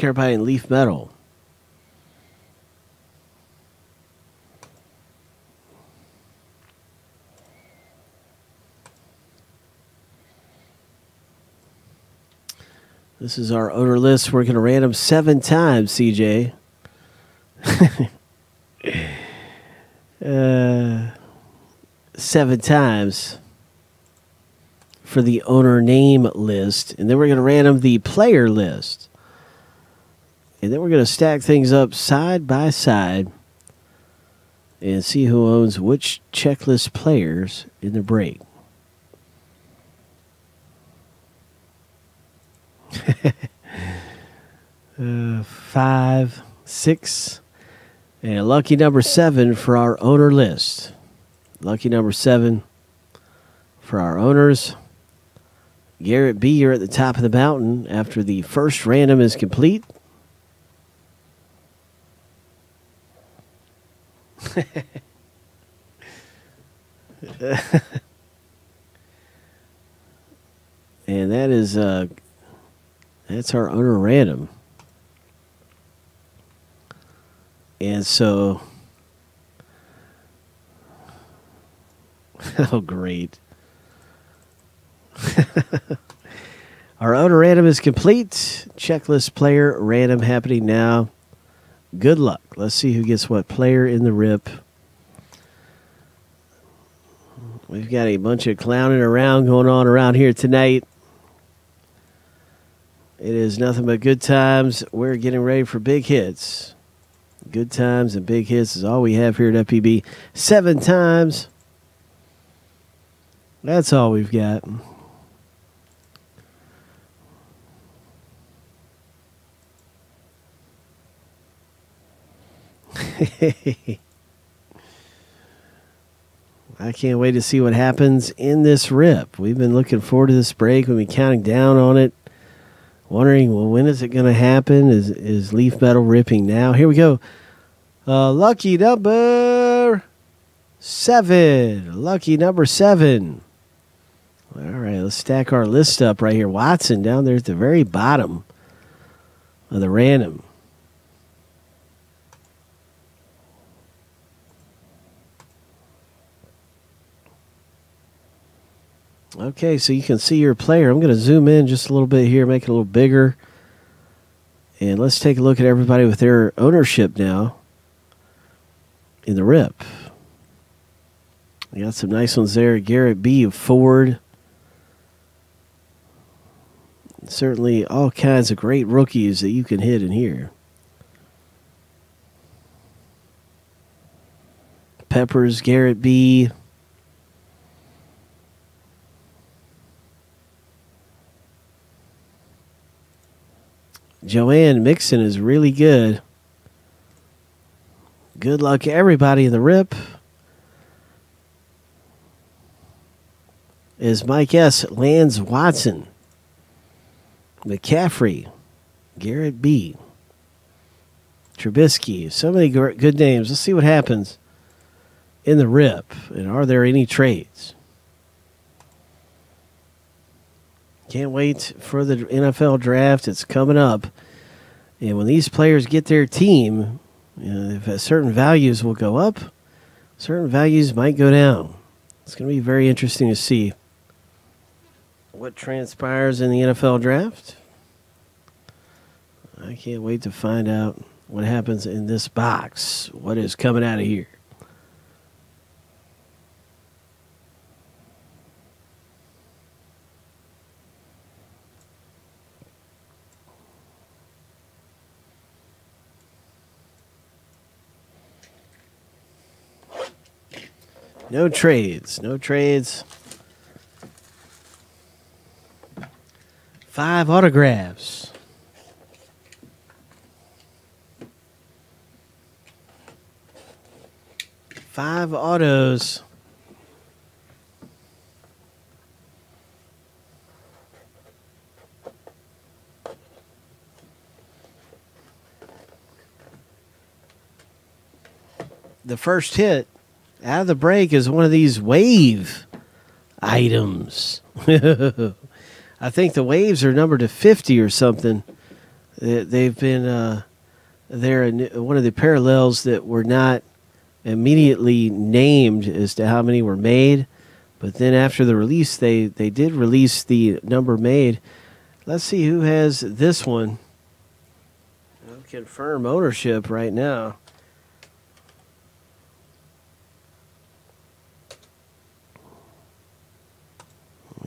Carabine Leaf Metal. This is our owner list. We're going to random seven times, CJ. uh, seven times for the owner name list. And then we're going to random the player list. And then we're going to stack things up side by side and see who owns which checklist players in the break. uh, five, six, and a lucky number seven for our owner list. Lucky number seven for our owners. Garrett B, you're at the top of the mountain after the first random is complete. and that is uh, that's our owner random. And so, oh, great. our owner random is complete. Checklist player random happening now. Good luck. Let's see who gets what player in the rip. We've got a bunch of clowning around going on around here tonight. It is nothing but good times. We're getting ready for big hits. Good times and big hits is all we have here at FBB. Seven times. That's all we've got. I can't wait to see what happens in this rip. We've been looking forward to this break. We've been counting down on it wondering, well, when is it going to happen? Is is leaf metal ripping now? Here we go. Uh, lucky number seven. Lucky number seven. All right, let's stack our list up right here. Watson down there at the very bottom of the random. Okay, so you can see your player. I'm going to zoom in just a little bit here, make it a little bigger. And let's take a look at everybody with their ownership now in the rip. We got some nice ones there. Garrett B. of Ford. Certainly all kinds of great rookies that you can hit in here. Peppers, Garrett B. Joe Mixon is really good. Good luck, everybody in the rip. Is Mike S. Lance Watson, McCaffrey, Garrett B. Trubisky. So many good names. Let's see what happens in the rip. And are there any trades? Can't wait for the NFL draft. It's coming up. And when these players get their team, you know, if uh, certain values will go up, certain values might go down. It's going to be very interesting to see what transpires in the NFL draft. I can't wait to find out what happens in this box. What is coming out of here? No trades. No trades. Five autographs. Five autos. The first hit out of the break is one of these wave items. I think the waves are numbered to 50 or something. they've been uh, there in one of the parallels that were not immediately named as to how many were made, but then after the release, they they did release the number made. Let's see who has this one. I'll confirm ownership right now.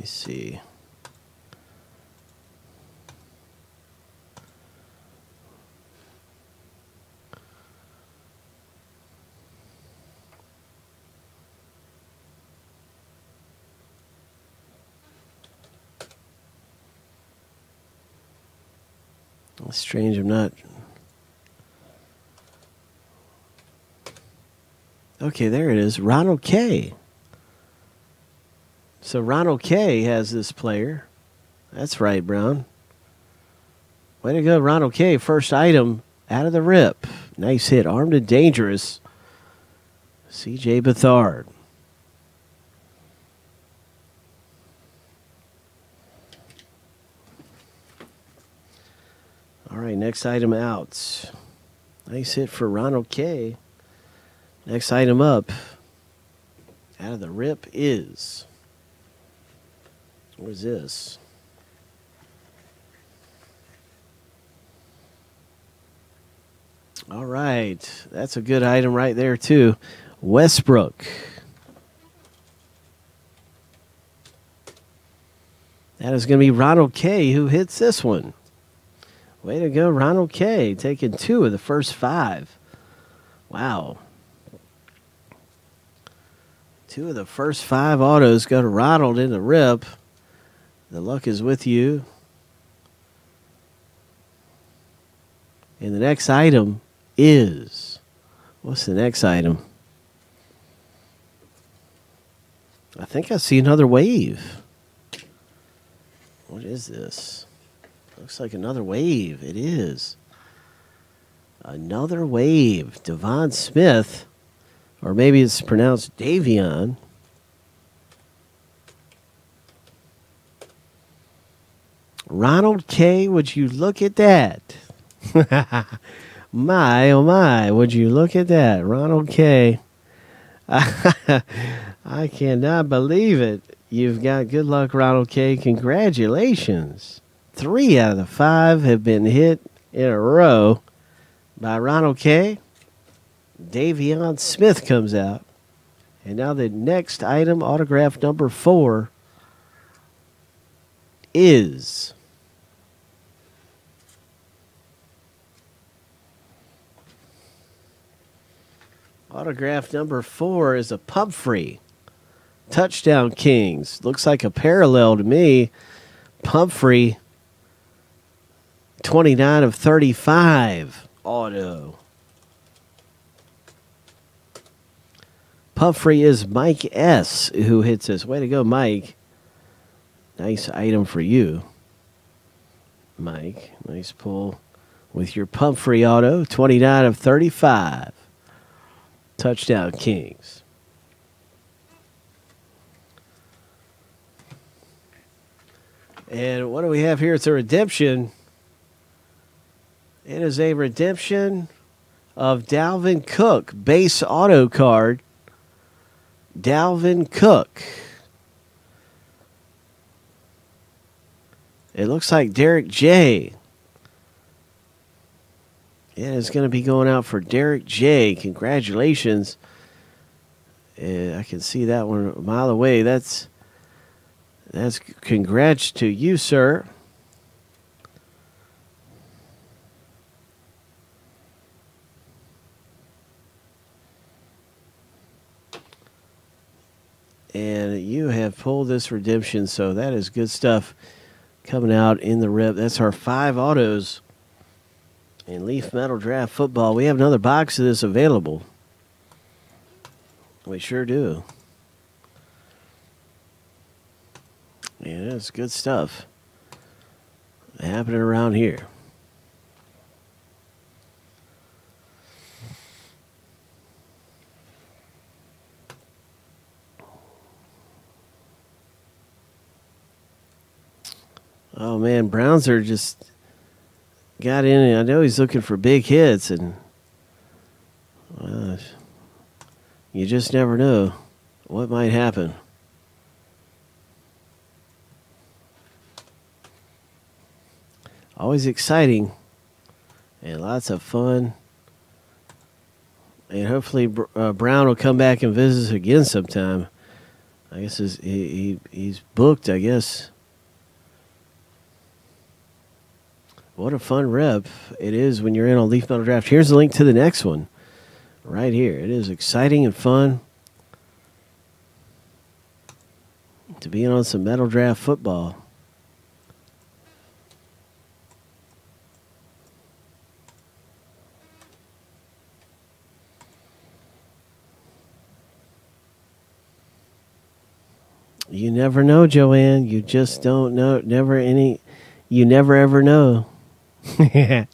Me see. Strange, I'm not. Okay, there it is. Ronald K. So Ronald K has this player. That's right, Brown. Way to go, Ronald K. First item out of the rip. Nice hit. Armed and dangerous. CJ Beathard. All right, next item out. Nice hit for Ronald K. Next item up out of the rip is. What is this? All right. That's a good item right there, too. Westbrook. That is going to be Ronald K. who hits this one. Way to go, Ronald K. Taking two of the first five. Wow. Two of the first five autos go to Ronald in the rip. The luck is with you. And the next item is what's the next item? I think I see another wave. What is this? Looks like another wave. It is. Another wave. Devon Smith, or maybe it's pronounced Davion. Ronald K., would you look at that? my, oh my, would you look at that? Ronald K. I cannot believe it. You've got good luck, Ronald K. Congratulations. Three out of the five have been hit in a row by Ronald K. Davion Smith comes out. And now the next item, autograph number four, is. Autograph number four is a Pumphrey. Touchdown Kings. Looks like a parallel to me. Pumphrey 29 of 35 auto. Pumphrey is Mike S. who hits us. Way to go, Mike. Nice item for you, Mike. Nice pull with your Pumphrey auto. 29 of 35. Touchdown Kings. And what do we have here? It's a redemption. It is a redemption of Dalvin Cook base auto card. Dalvin Cook. It looks like Derek J. Yeah, it's going to be going out for Derek J. Congratulations. Uh, I can see that one a mile away. That's that's congrats to you, sir. and you have pulled this redemption. So that is good stuff coming out in the rep That's our five autos in Leaf Metal Draft Football. We have another box of this available. We sure do. Yeah, it's good stuff happening around here. Oh man, Browns are just got in, and I know he's looking for big hits, and uh, you just never know what might happen. Always exciting and lots of fun. And hopefully, uh, Brown will come back and visit us again sometime. I guess he, he he's booked. I guess. What a fun rep it is when you're in on Leaf Metal Draft. Here's the link to the next one, right here. It is exciting and fun to be in on some Metal Draft football. You never know, Joanne. You just don't know. Never any. You never ever know.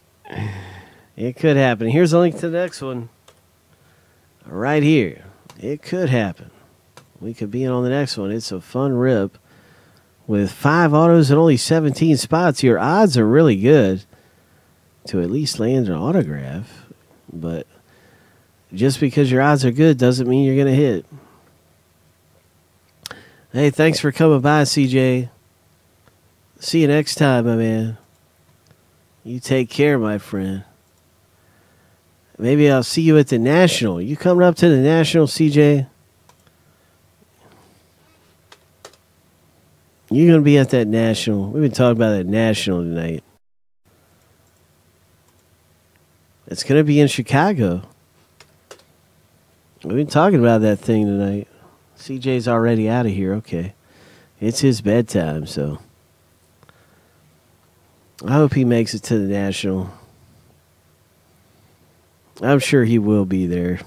it could happen. Here's a link to the next one. Right here. It could happen. We could be in on the next one. It's a fun rip. With five autos and only 17 spots, your odds are really good to at least land an autograph. But just because your odds are good doesn't mean you're going to hit. Hey, thanks for coming by, CJ. See you next time, my man. You take care, my friend. Maybe I'll see you at the National. You coming up to the National, CJ? You're going to be at that National. We've been talking about that National tonight. It's going to be in Chicago. We've been talking about that thing tonight. CJ's already out of here. Okay. It's his bedtime, so I hope he makes it to the National. I'm sure he will be there.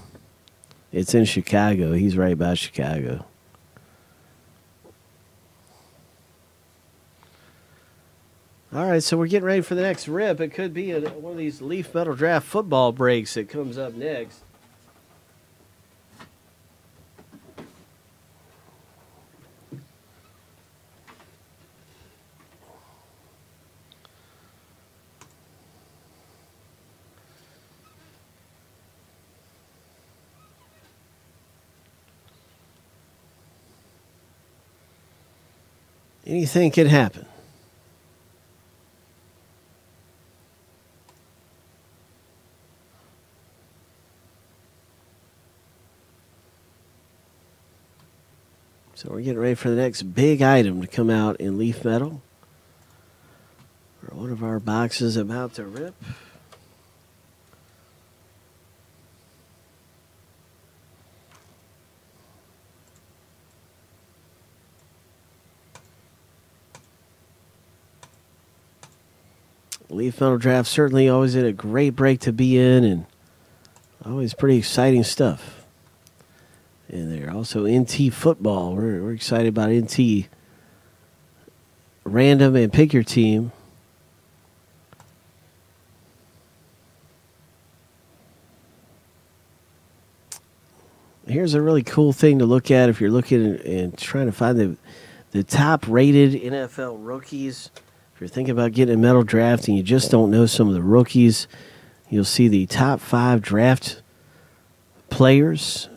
It's in Chicago. He's right by Chicago. All right, so we're getting ready for the next rip. It could be a, one of these Leaf Metal Draft football breaks that comes up next. Anything could happen. So we're getting ready for the next big item to come out in leaf metal. One of our boxes about to rip. Leaf Metal Draft certainly always had a great break to be in and always pretty exciting stuff in there. Also, NT football. We're, we're excited about NT random and pick your team. Here's a really cool thing to look at if you're looking and trying to find the the top rated NFL rookies you're thinking about getting a metal draft and you just don't know some of the rookies, you'll see the top five draft players,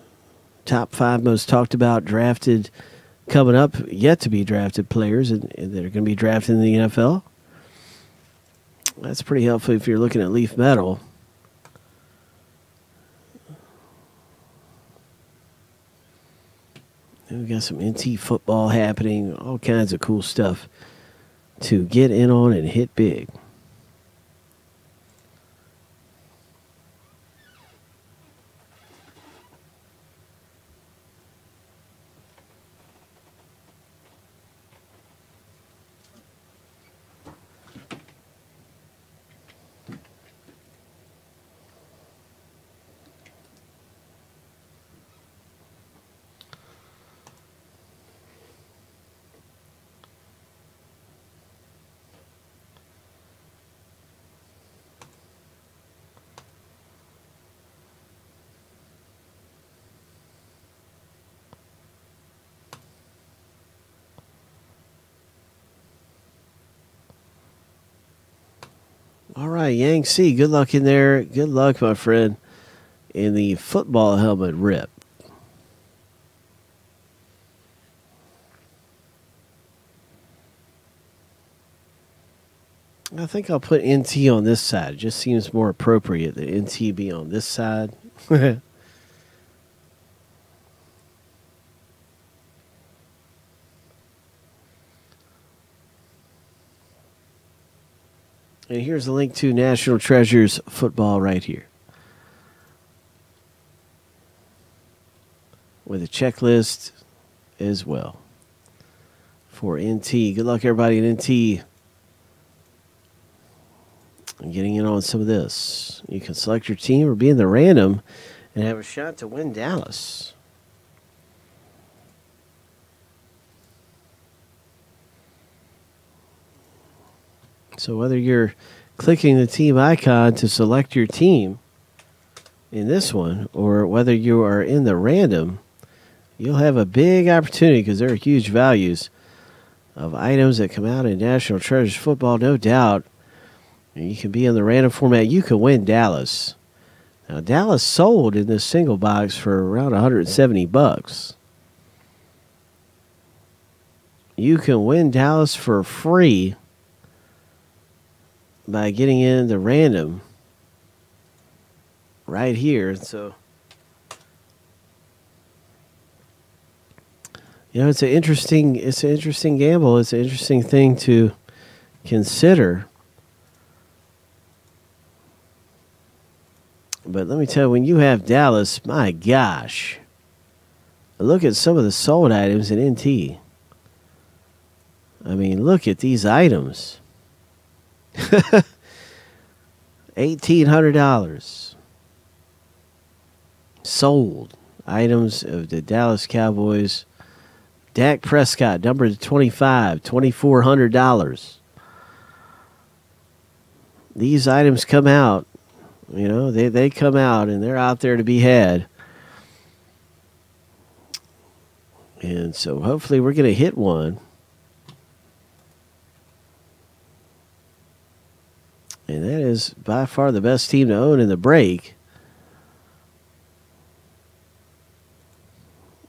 top five most talked about drafted coming up, yet to be drafted players and, and that are going to be drafted in the NFL. That's pretty helpful if you're looking at Leaf Metal. we got some NT football happening, all kinds of cool stuff to get in on and hit big. All right, Yang C, good luck in there. Good luck, my friend, in the football helmet rip. I think I'll put NT on this side. It just seems more appropriate that NT be on this side. and here's a link to National Treasures football right here. With a checklist as well for NT. Good luck, everybody, in NT. I'm getting in on some of this. You can select your team or be in the random and have a shot to win Dallas. So whether you're clicking the team icon to select your team in this one, or whether you are in the random, you'll have a big opportunity because there are huge values of items that come out in National Treasures football, no doubt. You can be in the random format. You can win Dallas. Now Dallas sold in this single box for around 170 bucks. You can win Dallas for free by getting in the random right here. So you know, it's an interesting it's an interesting gamble. It's an interesting thing to consider. But let me tell you, when you have Dallas, my gosh, look at some of the sold items in NT. I mean, look at these items. $1,800 sold items of the Dallas Cowboys. Dak Prescott, number 25, $2,400. These items come out you know, they, they come out and they're out there to be had. And so hopefully we're going to hit one. And that is by far the best team to own in the break.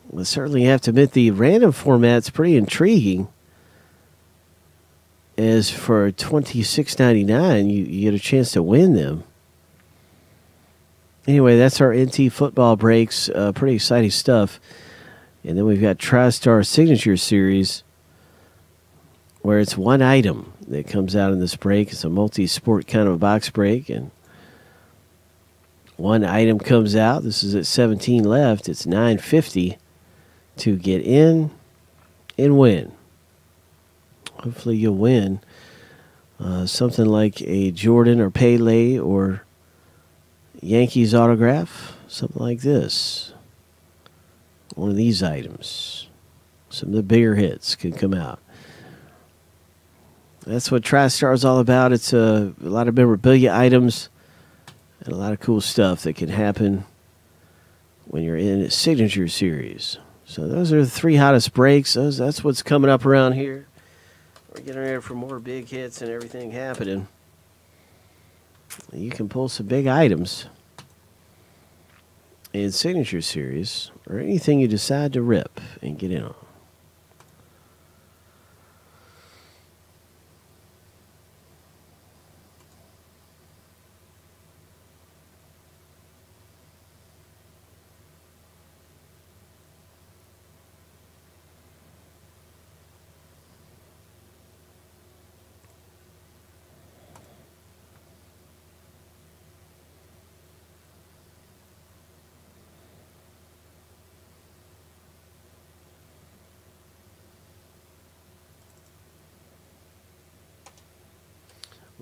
We certainly have to admit the random format's pretty intriguing. As for twenty six ninety nine, you, you get a chance to win them anyway, that's our NT football breaks. Uh, pretty exciting stuff. And then we've got TriStar Signature Series, where it's one item that comes out in this break. It's a multi-sport kind of box break, and one item comes out. This is at 17 left. It's 950 to get in and win. Hopefully, you'll win uh, something like a Jordan or Pele or Yankees autograph, something like this. One of these items. Some of the bigger hits can come out. That's what TriStar is all about. It's a, a lot of memorabilia items and a lot of cool stuff that can happen when you're in a signature series. So those are the three hottest breaks. Those, that's what's coming up around here. We're getting ready for more big hits and everything happening you can pull some big items in Signature Series or anything you decide to rip and get in on.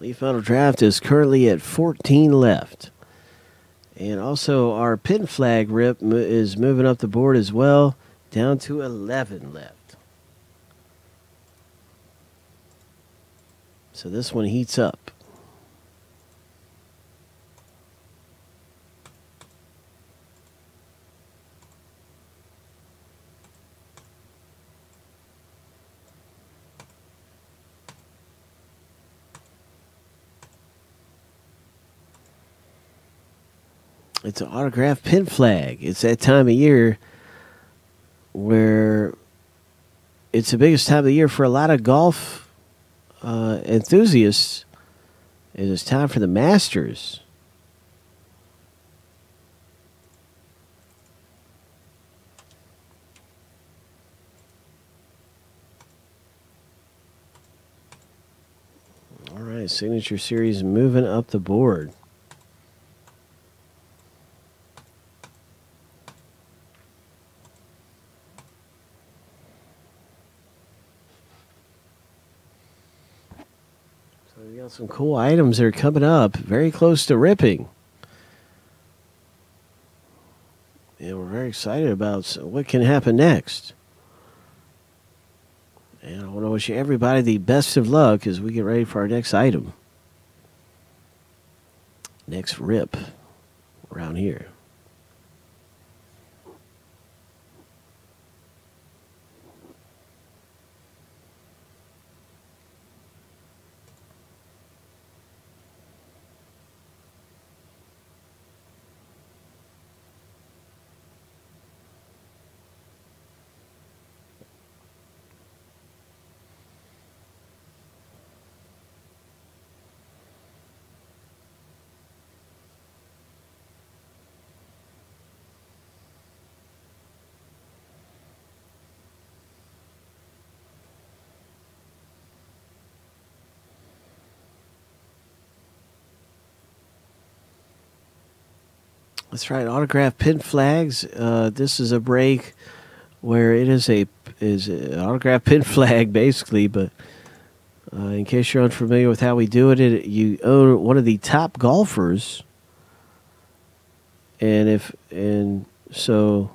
Leaf Metal Draft is currently at 14 left. And also, our pin flag rip is moving up the board as well, down to 11 left. So this one heats up. It's an autograph pin flag. It's that time of year where it's the biggest time of the year for a lot of golf uh, enthusiasts. It is time for the Masters. All right, signature series moving up the board. Some cool items that are coming up, very close to ripping. And we're very excited about what can happen next. And I want to wish everybody the best of luck as we get ready for our next item. Next rip around here. That's right, autograph pin flags. Uh, this is a break where it is a is an autograph pin flag basically, but uh, in case you're unfamiliar with how we do it, it you own one of the top golfers, and if and so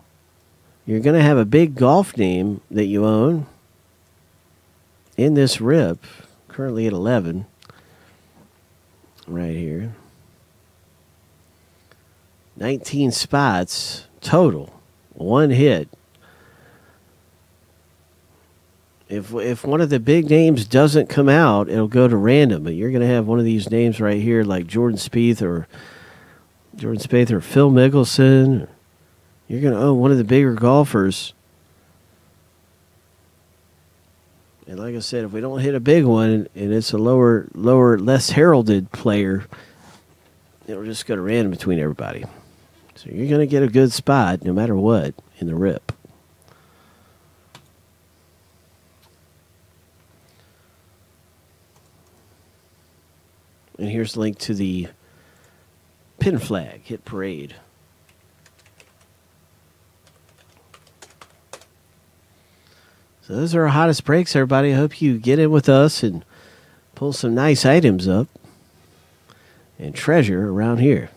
you're going to have a big golf name that you own in this rip, currently at eleven, right here. 19 spots total, one hit. If if one of the big names doesn't come out, it'll go to random. But you're going to have one of these names right here, like Jordan Spieth or Jordan Spieth or Phil Mickelson. You're going to own one of the bigger golfers. And like I said, if we don't hit a big one and it's a lower, lower, less heralded player, it'll just go to random between everybody. So you're going to get a good spot no matter what in the rip. And here's the link to the pin flag hit parade. So those are our hottest breaks, everybody. I hope you get in with us and pull some nice items up and treasure around here.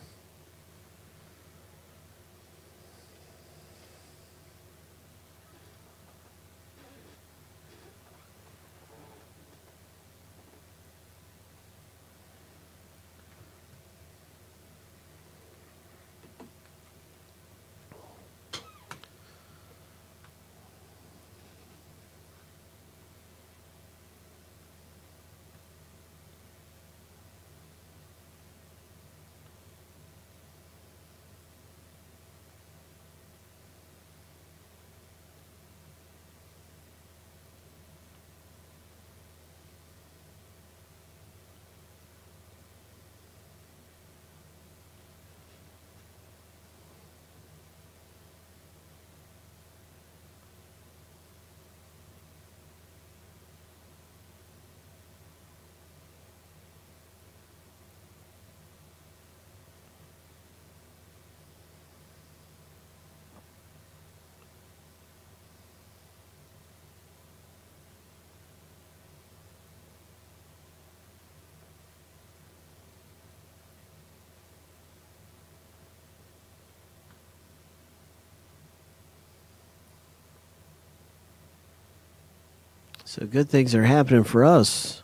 So good things are happening for us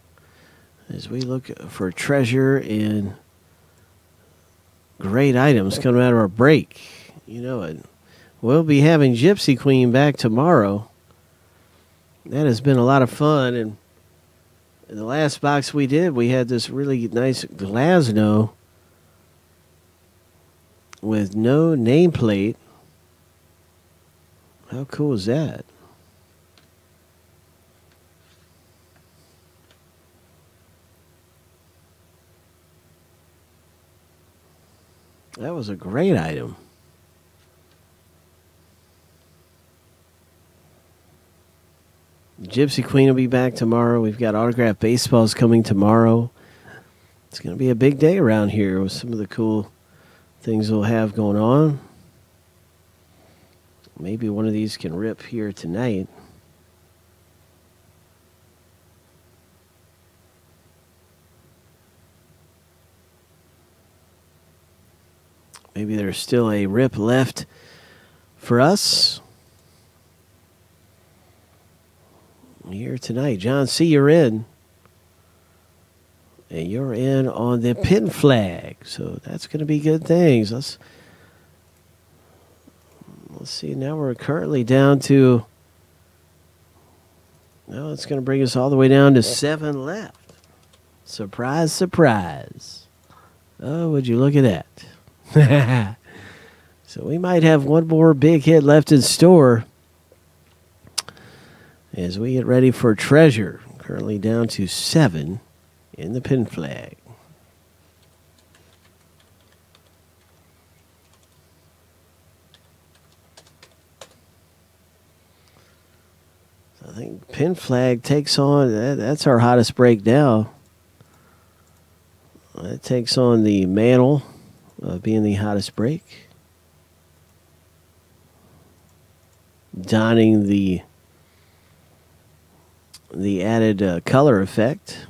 as we look for treasure and great items coming out of our break. You know it. We'll be having Gypsy Queen back tomorrow. That has been a lot of fun. And in the last box we did, we had this really nice Glasnow with no nameplate. How cool is that? That was a great item. Gypsy Queen will be back tomorrow. We've got autograph baseballs coming tomorrow. It's going to be a big day around here with some of the cool things we'll have going on. Maybe one of these can rip here tonight. Maybe there's still a rip left for us. Here tonight. John C., you're in. And you're in on the pin flag. So that's going to be good things. Let's let's see. Now we're currently down to. Now it's going to bring us all the way down to seven left. Surprise, surprise. Oh, would you look at that? so we might have one more big hit left in store as we get ready for treasure. Currently down to seven in the pin flag. I think pin flag takes on that, that's our hottest break now. It takes on the mantle of being the hottest break. Donning the the added uh, color effect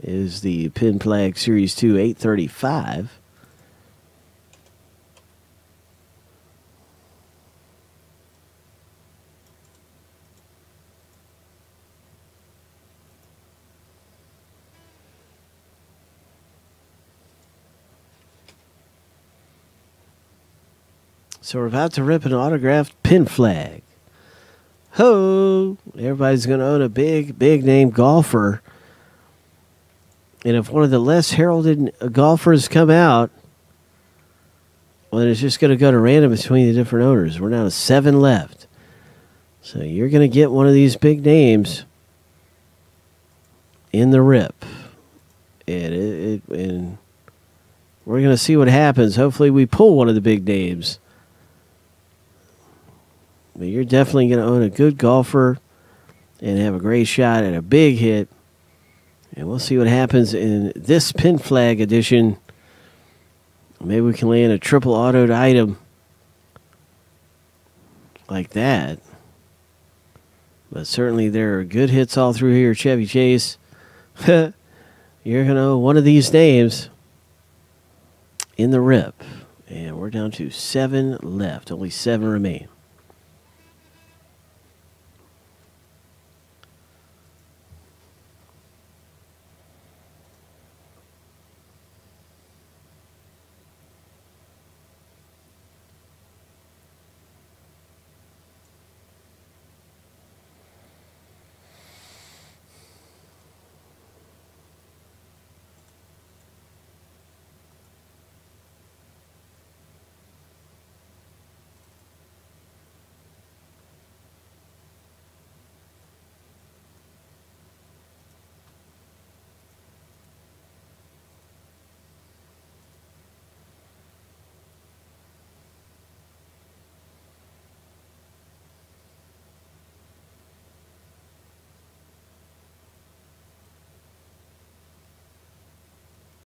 is the Pin Flag Series 2 835. So we're about to rip an autographed pin flag. Ho! Everybody's going to own a big, big name golfer. And if one of the less heralded golfers come out, well, then it's just going to go to random between the different owners. We're down to seven left. So you're going to get one of these big names in the rip. And, it, it and we're going to see what happens. Hopefully, we pull one of the big names. But you're definitely going to own a good golfer and have a great shot at a big hit. And we'll see what happens in this pin flag edition. Maybe we can land a triple autoed item like that. But certainly there are good hits all through here, Chevy Chase. You're going to know one of these names in the rip. And we're down to seven left. Only seven remain.